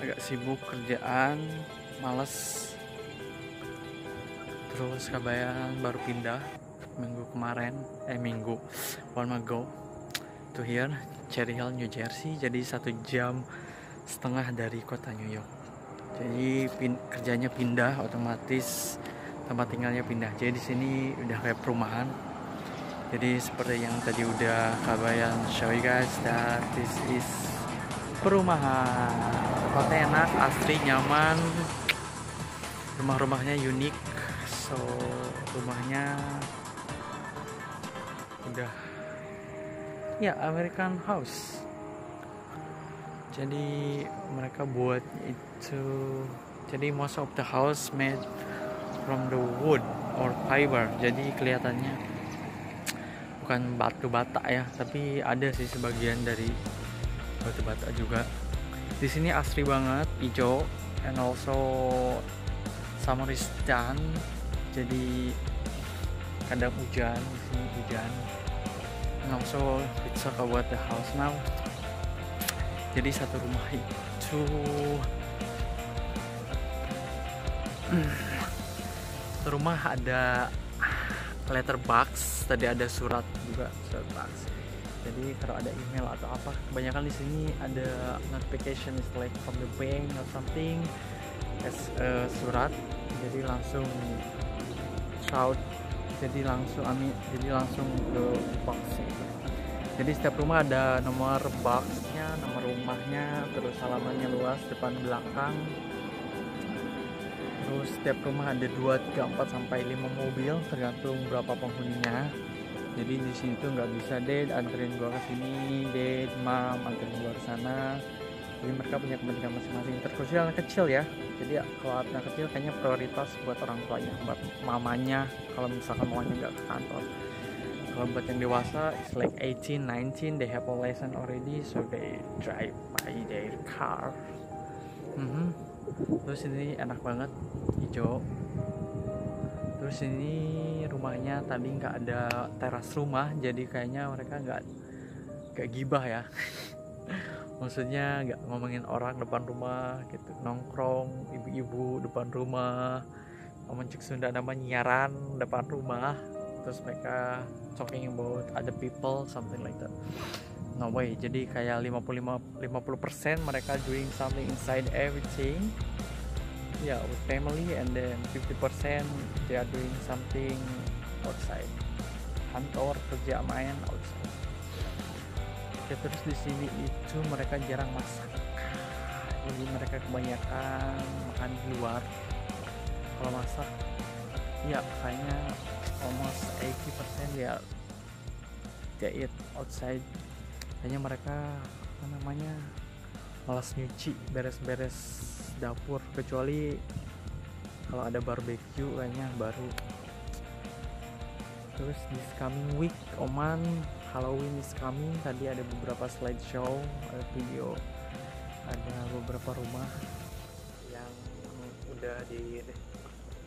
agak sibuk kerjaan males. Terus kabayan baru pindah minggu kemarin eh minggu one ago. To here Cherry Hill New Jersey jadi satu jam setengah dari kota New York. Jadi pin, kerjanya pindah otomatis tempat tinggalnya pindah. Jadi di sini udah kayak perumahan. Jadi seperti yang tadi udah kabayan show you guys that this is perumahan. Tempatnya enak asri nyaman. Rumah-rumahnya unik. So rumahnya udah ya American house. Jadi mereka buat itu jadi most of the house made from the wood or fiber. Jadi kelihatannya bukan batu bata ya tapi ada sih sebagian dari batu bata juga. Di sini asri banget hijau and also summer is done jadi kadang hujan di sini hujan. And also it's talk about the house now. Jadi satu rumah itu. Rumah ada letterbox tadi ada surat juga surat box jadi kalau ada email atau apa kebanyakan di sini ada notification is like from the bank or something as uh, surat. Jadi langsung shout jadi langsung amin jadi langsung ke box. Jadi setiap rumah ada nomor boxnya nomor rumahnya terus halamannya luas depan belakang. Terus setiap rumah ada 2, 3, 4 sampai 5 mobil tergantung berapa penghuninya jadi di sini tuh nggak bisa deh anterin gua ke sini deh mam anterin gua ke sana. Jadi mereka punya kepentingan masing-masing. Terkhusus anak kecil ya. Jadi ya, kalau anak kecil kayaknya prioritas buat orang tuanya buat mamanya kalau misalkan mamanya nggak ke kantor. Kalau buat yang dewasa it's like 18 19 they have a license already so they drive by their car. Mm-hmm. terus ini enak banget hijau terus ini rumahnya tadi nggak ada teras rumah jadi kayaknya mereka nggak nggak gibah ya. Maksudnya nggak ngomongin orang depan rumah gitu nongkrong ibu-ibu depan rumah mencek Sunda nama nyiaran depan rumah. Terus mereka talking about other people something like that. No way jadi kayak 55 50% mereka doing something inside everything yeah with family and then 50% they are doing something outside. Kantor kerja main outside. Ya terus di sini itu mereka jarang masak. Jadi mereka kebanyakan makan di luar. Kalau masak ya kayaknya almost 80% ya they eat outside. Kayaknya mereka apa namanya malas nyuci beres-beres dapur. Kecuali kalau ada barbecue kayaknya baru. Terus this coming week Oman Halloween is coming. Tadi ada beberapa slideshow ada video ada beberapa rumah yang udah di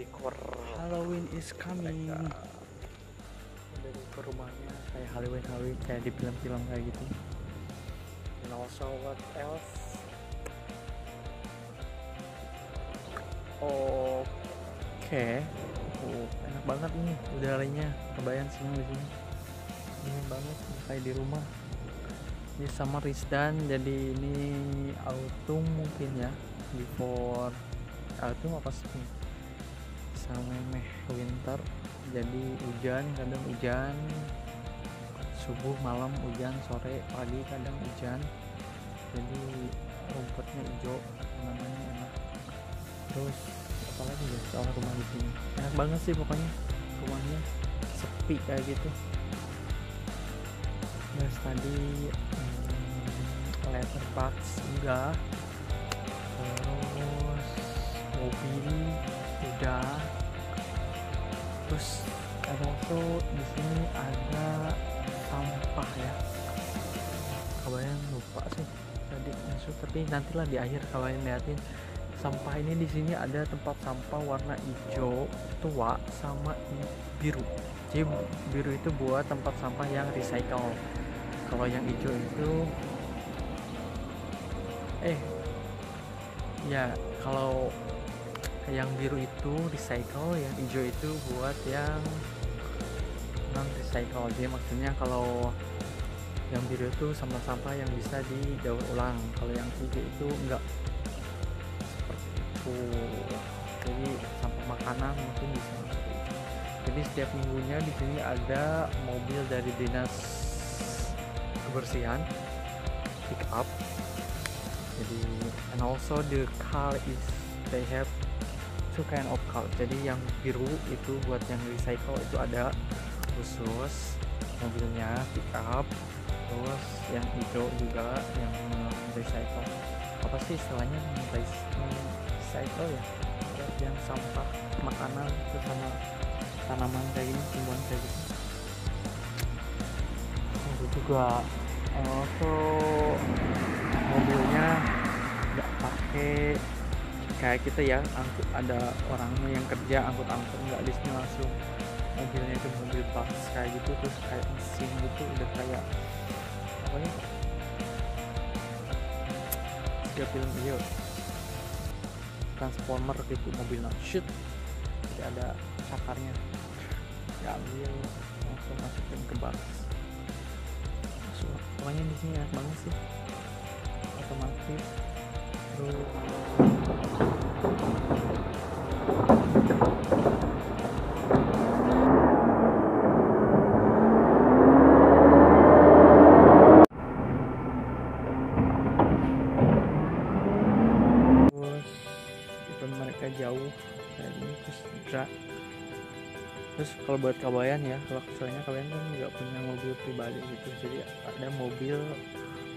dekor. Halloween is coming. Udah dekor rumahnya kayak Halloween Halloween kayak di film-film kayak gitu. And also what else oke. Oh, enak banget ini udaranya. Kebayang semua di sini. Dingin banget kayak di rumah. Ini summer is done jadi ini autumn mungkin ya. Before autumn apa spring sama meh winter jadi hujan kadang hujan. Subuh malam hujan sore pagi kadang hujan. Jadi rumputnya hijau namanya terus apalagi ya? Soal rumah di sini. Enak banget sih pokoknya. Rumahnya sepi kayak gitu. Terus tadi hmm, letterbox enggak. Terus mobil udah. Terus ada also di sini ada sampah ya. Kabarnya lupa sih. Tadi masuk tapi nantilah di akhir kalian liatin sampah ini di sini ada tempat sampah warna hijau tua sama biru. Jadi biru itu buat tempat sampah yang recycle. Kalau yang hijau itu eh ya kalau yang biru itu recycle yang hijau itu buat yang non recycle jadi maksudnya kalau yang biru itu sampah-sampah yang bisa didaur ulang. Kalau yang hijau itu enggak jadi sampah makanan mungkin bisa jadi setiap minggunya di sini ada mobil dari dinas kebersihan pick up. Jadi and also the car is they have two kind of car. Jadi yang biru itu buat yang recycle itu ada khusus mobilnya pick up. Terus yang hijau juga yang recycle. Apa sih istilahnya recycle ya. Yang sampah makanan terus sama tanaman kayak gini tumbuhan kayak gitu. Itu juga also mobilnya nggak pakai kayak kita ya angkut ada orangnya yang kerja angkut-angkut nggak sini langsung mobilnya itu mobil box kayak gitu terus kayak mesin gitu udah kayak apa nih tiga film iya transformer gitu mobil shoot. Jadi ada cakarnya. Diambil langsung masukin ke box. Pokoknya di sini enak banget sih. Otomatis. Terus jauh. Gini terus drag terus kalau buat kabayan ya kalau soalnya kalian kan nggak punya mobil pribadi gitu. Jadi ada mobil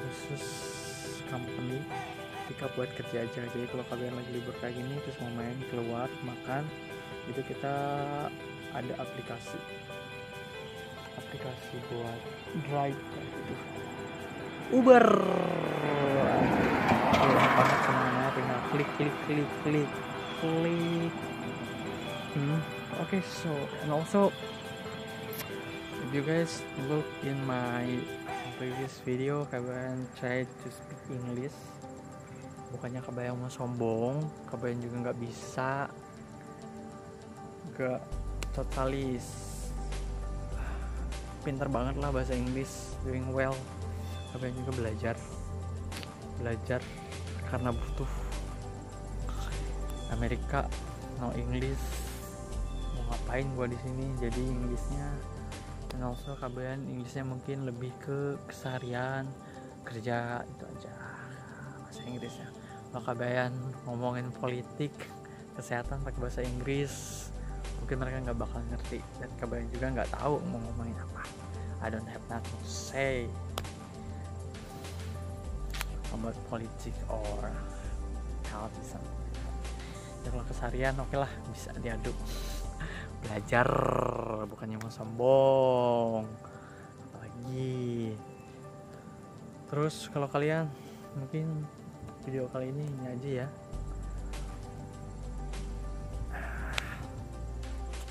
khusus company pickup buat kerja aja. Jadi kalau kalian lagi libur kayak gini terus mau main keluar makan itu kita ada aplikasi. Aplikasi buat drive kayak gitu. Uber! Enak banget semuanya. Tinggal klik klik klik klik klik hmm. okay so and also if you guys look in my previous video kalian try to speak English. Bukannya kebayang mau sombong kebayang juga nggak bisa. Nggak totalis. Pinter banget lah bahasa Inggris doing well. Kebayang juga belajar. Belajar karena butuh Amerika no English. Mau ngapain gua di sini? Jadi Inggrisnya dan also kabayan Inggrisnya mungkin lebih ke keseharian kerja itu aja. Bahasa Inggrisnya kalau kabayan ngomongin politik kesehatan pakai bahasa Inggris mungkin mereka nggak bakal ngerti. Dan kabayan juga nggak tahu mau ngomongin apa. I don't have nothing to say about politics or health kalau keseharian oke lah bisa diaduk. Belajar bukannya mau sombong. Lagi terus kalau kalian mungkin video kali ini ini aja ya.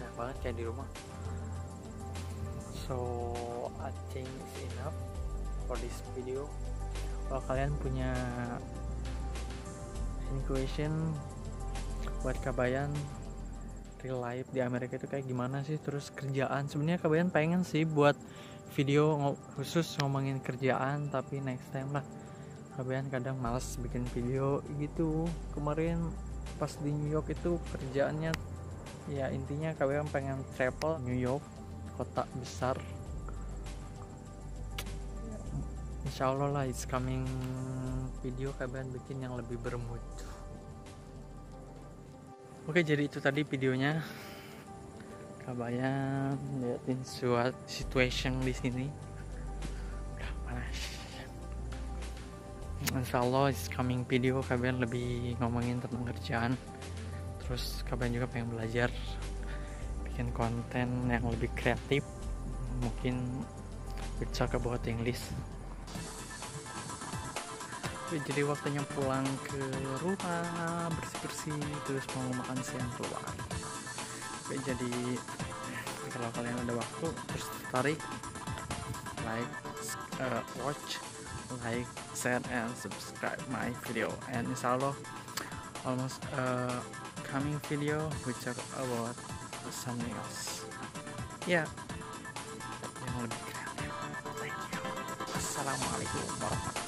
Enak banget kayak di rumah. So I think it's enough for this video. Kalau kalian punya any question buat kabayan real life di Amerika itu kayak gimana sih? Terus kerjaan sebenarnya kabayan pengen sih buat video khusus ngomongin kerjaan tapi next time lah. Kabayan kadang males bikin video gitu. Kemarin pas di New York itu kerjaannya ya intinya kabayan pengen travel New York kota besar. Insya Allah lah it's coming video kabayan bikin yang lebih bermood Oke jadi itu tadi videonya. Kabayan liatin suat situation di sini. Udah panas. Insya Allah coming video kabayan lebih ngomongin tentang kerjaan. Terus kabayan juga pengen belajar bikin konten yang lebih kreatif. Mungkin bisa about English jadi waktunya pulang ke rumah bersih-bersih terus mau makan siang keluar. Oke, jadi kalau kalian ada waktu terus tertarik like uh, watch like share and subscribe my video. And insyaallah almost uh, coming video which are about something else. Ya. Yeah. yang lebih kreatif. Thank you. Assalamualaikum warahmatullahi